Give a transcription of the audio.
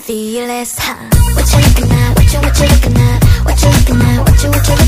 feel is time. What you looking at? What you what you looking at? What you looking at? What you what you